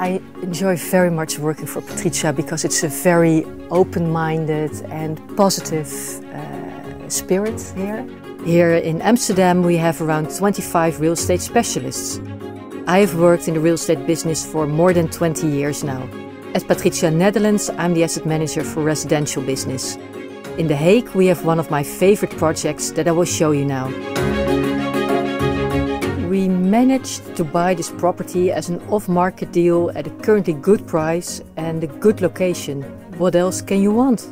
I enjoy very much working for Patrizia because it's a very open-minded and positive uh, spirit here. Here in Amsterdam we have around 25 real estate specialists. I have worked in the real estate business for more than 20 years now. At Patrizia Netherlands I'm the asset manager for residential business. In The Hague we have one of my favorite projects that I will show you now. We managed to buy this property as an off-market deal at a currently good price and a good location. What else can you want?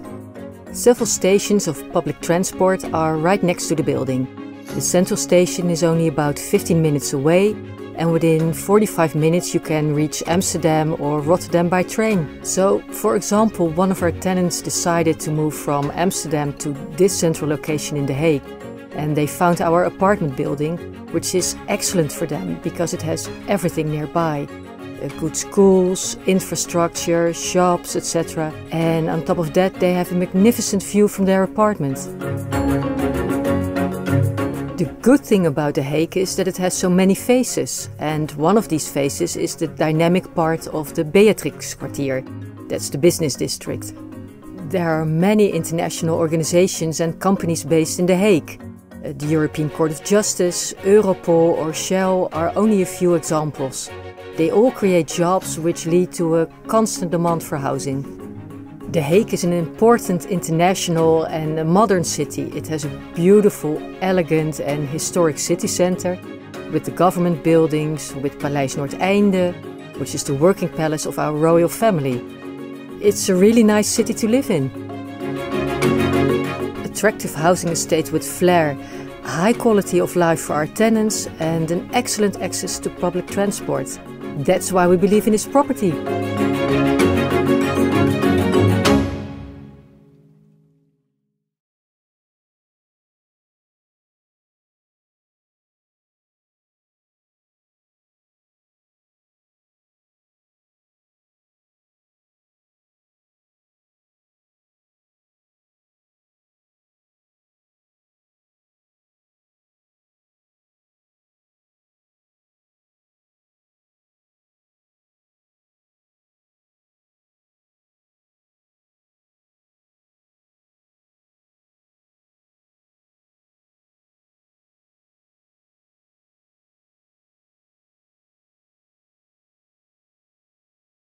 Several stations of public transport are right next to the building. The central station is only about 15 minutes away and within 45 minutes you can reach Amsterdam or Rotterdam by train. So, for example, one of our tenants decided to move from Amsterdam to this central location in The Hague and they found our apartment building, which is excellent for them because it has everything nearby. Good schools, infrastructure, shops, etc. And on top of that, they have a magnificent view from their apartment. The good thing about The Hague is that it has so many faces, and one of these faces is the dynamic part of the Beatrix Quartier. That's the business district. There are many international organizations and companies based in The Hague. The European Court of Justice, Europol or Shell are only a few examples. They all create jobs which lead to a constant demand for housing. The Hague is an important international and modern city. It has a beautiful, elegant and historic city centre with the government buildings, with Paleis Noordeinde, which is the working palace of our royal family. It's a really nice city to live in attractive housing estate with flair, high quality of life for our tenants, and an excellent access to public transport. That's why we believe in this property.